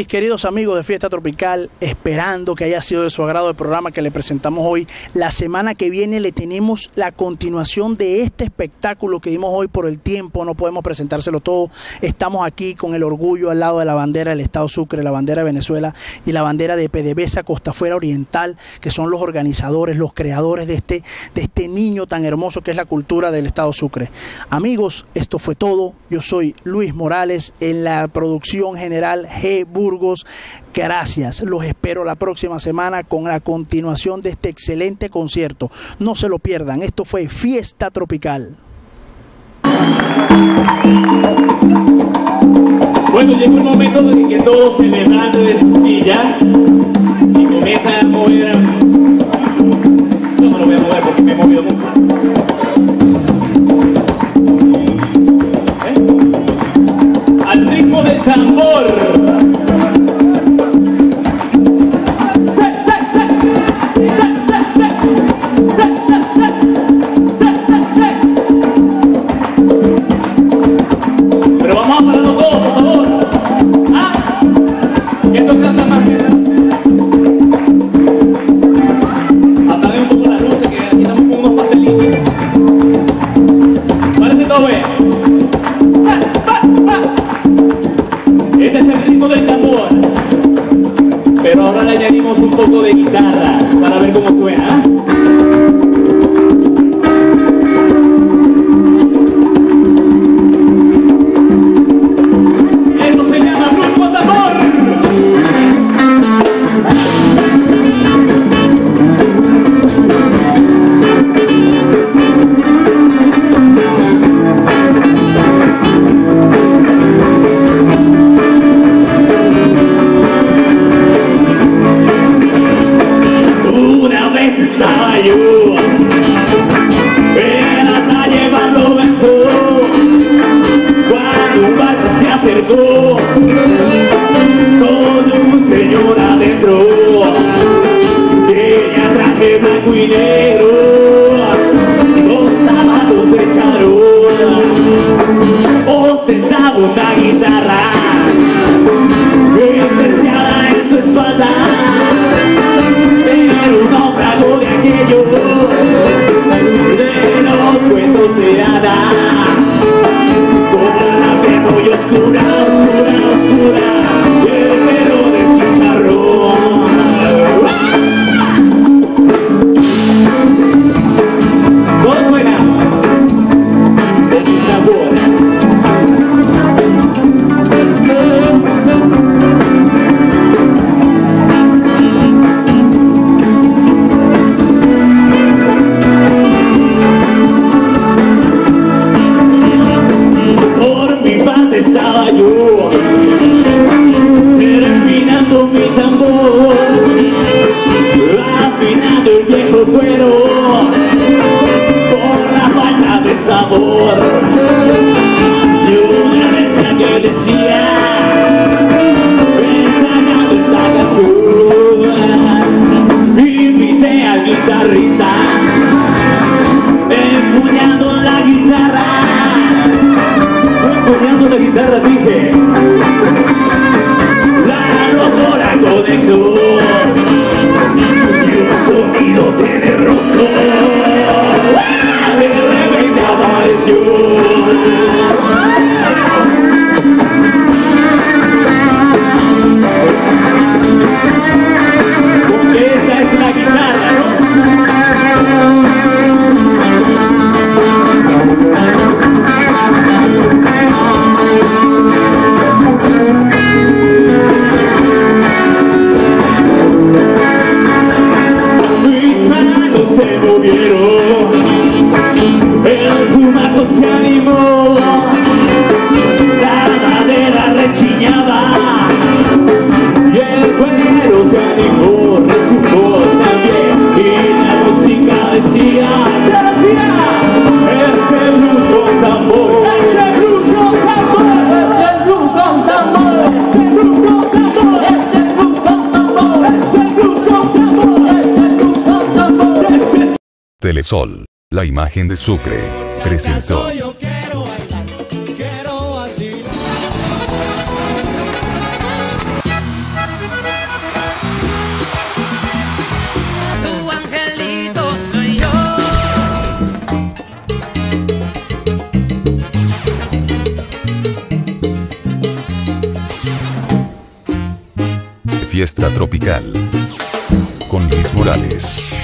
Mis queridos amigos de Fiesta Tropical, esperando que haya sido de su agrado el programa que le presentamos hoy. La semana que viene le tenemos la continuación de este espectáculo que dimos hoy por el tiempo. No podemos presentárselo todo. Estamos aquí con el orgullo al lado de la bandera del Estado Sucre, la bandera de Venezuela y la bandera de PDVSA Costa Fuera Oriental, que son los organizadores, los creadores de este, de este niño tan hermoso que es la cultura del Estado Sucre. Amigos, esto fue todo. Yo soy Luis Morales en la producción general G. Gracias, los espero la próxima semana con la continuación de este excelente concierto. No se lo pierdan, esto fue Fiesta Tropical. Bueno, llegó el momento de que todos se levanten de su silla y comienzan a mover. Poco de guitarra dinero. Los sábados de charola Ojos centavos letra Telesol, la imagen de Sucre, presentó. Fiesta Tropical. Con Luis Morales.